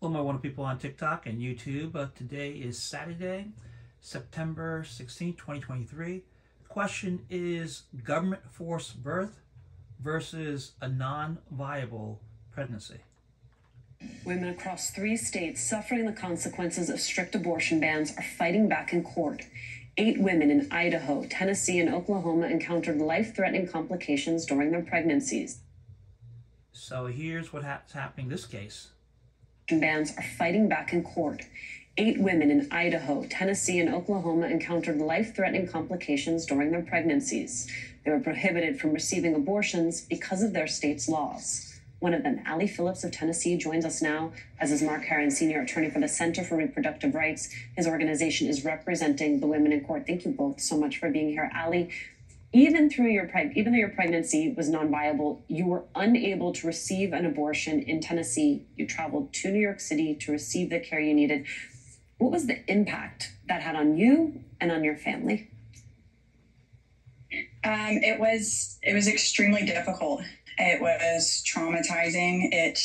Hello, my wonderful people on TikTok and YouTube. Uh, today is Saturday, September 16, 2023. The question is government forced birth versus a non viable pregnancy. Women across three states suffering the consequences of strict abortion bans are fighting back in court. Eight women in Idaho, Tennessee, and Oklahoma encountered life threatening complications during their pregnancies. So here's what's happening in this case bans are fighting back in court. Eight women in Idaho, Tennessee, and Oklahoma encountered life threatening complications during their pregnancies. They were prohibited from receiving abortions because of their state's laws. One of them, Allie Phillips of Tennessee, joins us now, as is Marc Hearron, senior attorney for the Center for Reproductive Rights. His organization is representing the women in court. Thank you both so much for being here. Allie, even through your preg- even though your pregnancy was non-viable, you were unable to receive an abortion in Tennessee. You traveled to New York City to receive the care you needed. What was the impact that had on you and on your family? Um, it was it was extremely difficult. It was traumatizing. It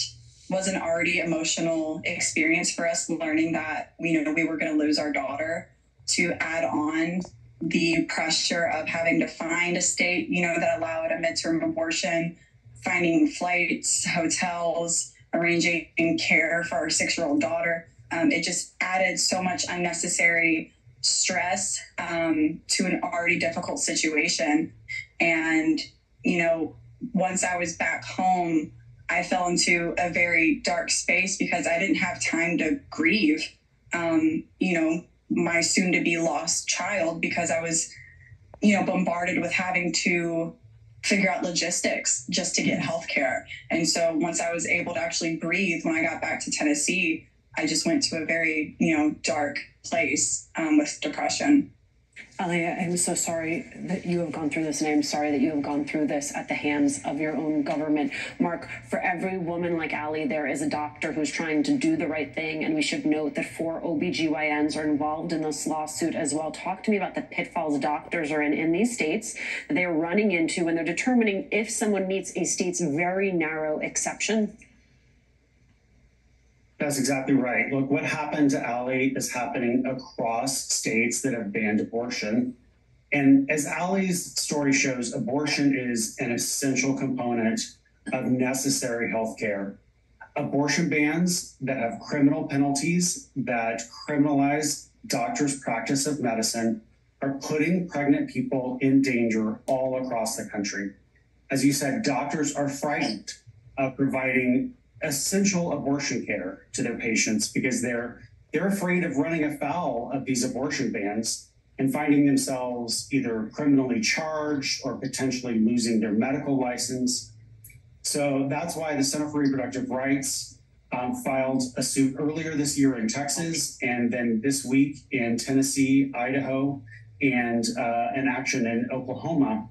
was an already emotional experience for us learning that we knew we were going to lose our daughter to add on the pressure of having to find a state, you know, that allowed a midterm abortion, finding flights, hotels, arranging care for our six year old daughter. Um, it just added so much unnecessary stress um, to an already difficult situation. And, you know, once I was back home, I fell into a very dark space because I didn't have time to grieve, um, you know, my soon to be lost child because I was, you know, bombarded with having to figure out logistics just to get health care. And so once I was able to actually breathe when I got back to Tennessee, I just went to a very, you know, dark place um, with depression. Alia, I'm so sorry that you have gone through this, and I'm sorry that you have gone through this at the hands of your own government. Marc, for every woman like Allie, there is a doctor who's trying to do the right thing, and we should note that four OBGYNs are involved in this lawsuit as well. Talk to me about the pitfalls doctors are in in these states that they are running into when they're determining if someone meets a state's very narrow exception that's exactly right. Look, what happened to Allie is happening across states that have banned abortion. And as Allie's story shows, abortion is an essential component of necessary health care. Abortion bans that have criminal penalties that criminalize doctors' practice of medicine are putting pregnant people in danger all across the country. As you said, doctors are frightened of providing essential abortion care to their patients because they're they're afraid of running afoul of these abortion bans and finding themselves either criminally charged or potentially losing their medical license. So that's why the Center for Reproductive Rights um, filed a suit earlier this year in Texas and then this week in Tennessee, Idaho, and uh, an action in Oklahoma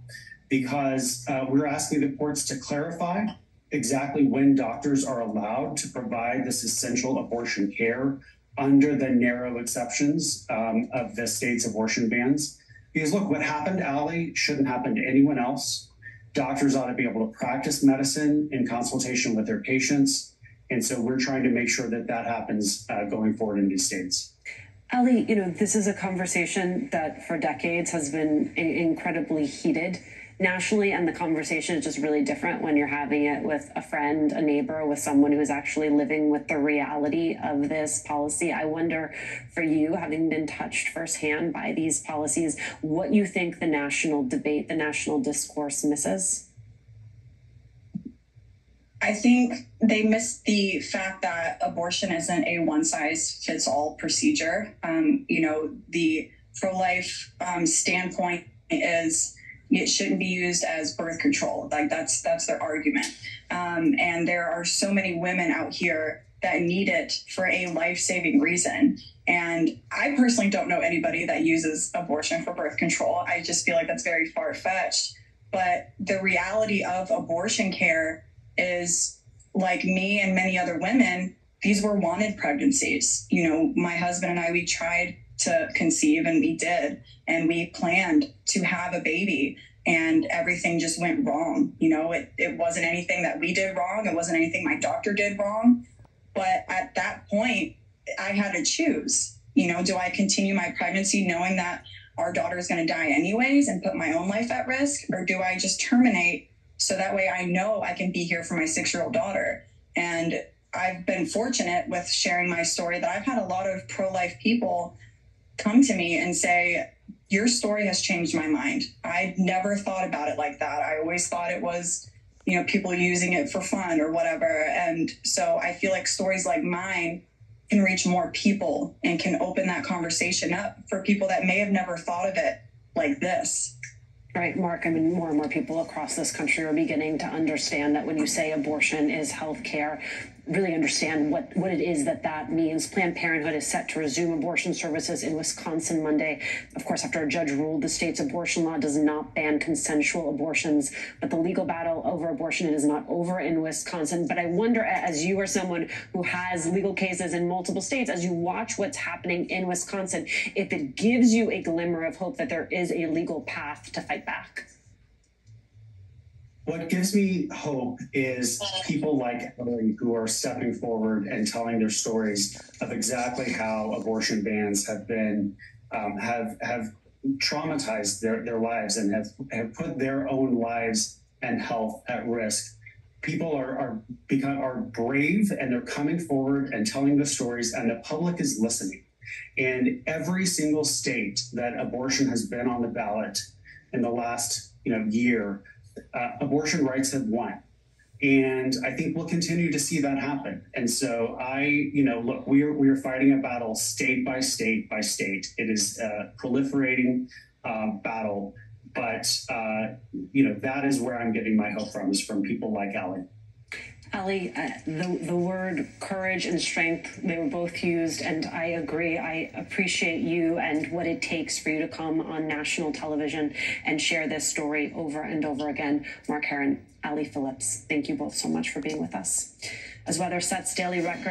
because uh, we're asking the courts to clarify exactly when doctors are allowed to provide this essential abortion care under the narrow exceptions um, of the state's abortion bans. Because look, what happened to Allie shouldn't happen to anyone else. Doctors ought to be able to practice medicine in consultation with their patients. And so we're trying to make sure that that happens uh, going forward in these states. Allie, you know, this is a conversation that for decades has been incredibly heated nationally and the conversation is just really different when you're having it with a friend a neighbor with someone who's actually living with the reality of this policy i wonder for you having been touched firsthand by these policies what you think the national debate the national discourse misses I think they miss the fact that abortion isn't a one size fits all procedure. Um, you know, the pro life um, standpoint is it shouldn't be used as birth control. Like that's that's their argument. Um, and there are so many women out here that need it for a life saving reason. And I personally don't know anybody that uses abortion for birth control. I just feel like that's very far fetched. But the reality of abortion care is like me and many other women, these were wanted pregnancies. You know, my husband and I, we tried to conceive and we did and we planned to have a baby and everything just went wrong you know it, it wasn't anything that we did wrong it wasn't anything my doctor did wrong But at that point, I had to choose. You know, do I continue my pregnancy knowing that our daughter is going to die anyways and put my own life at risk? Or do I just terminate so that way I know I can be here for my six year old daughter? And I've been fortunate with sharing my story that I've had a lot of pro life people come to me and say, Your story has changed my mind. I never thought about it like that. I always thought it was, you know, people using it for fun or whatever. And so I feel like stories like mine can reach more people and can open that conversation up for people that may have never thought of it like this. Right, Marc. I mean, more and more people across this country are beginning to understand that when you say abortion is health care, really understand what, what it is that that means. Planned Parenthood is set to resume abortion services in Wisconsin Monday. Of course, after a judge ruled the state's abortion law does not ban consensual abortions, but the legal battle over abortion is not over in Wisconsin. But I wonder, as you are someone who has legal cases in multiple states, as you watch what's happening in Wisconsin, if it gives you a glimmer of hope that there is a legal path to fight back. What gives me hope is people like Ellie who are stepping forward and telling their stories of exactly how abortion bans have been um, have have traumatized their, their lives and have, have put their own lives and health at risk. People are are become are brave and they're coming forward and telling the stories, and the public is listening. And every single state that abortion has been on the ballot in the last you know year uh, abortion rights have won. And I think we'll continue to see that happen. And so I, you know, look, we are we are fighting a battle state by state by state. It is a proliferating um, battle, but uh, you know that is where I'm getting my hope from is from people like Allie. Allie, uh, the, the word courage and strength, they were both used, and I agree. I appreciate you and what it takes for you to come on national television and share this story over and over again. Marc Hearron, Allie Phillips, thank you both so much for being with us. As weather sets daily record.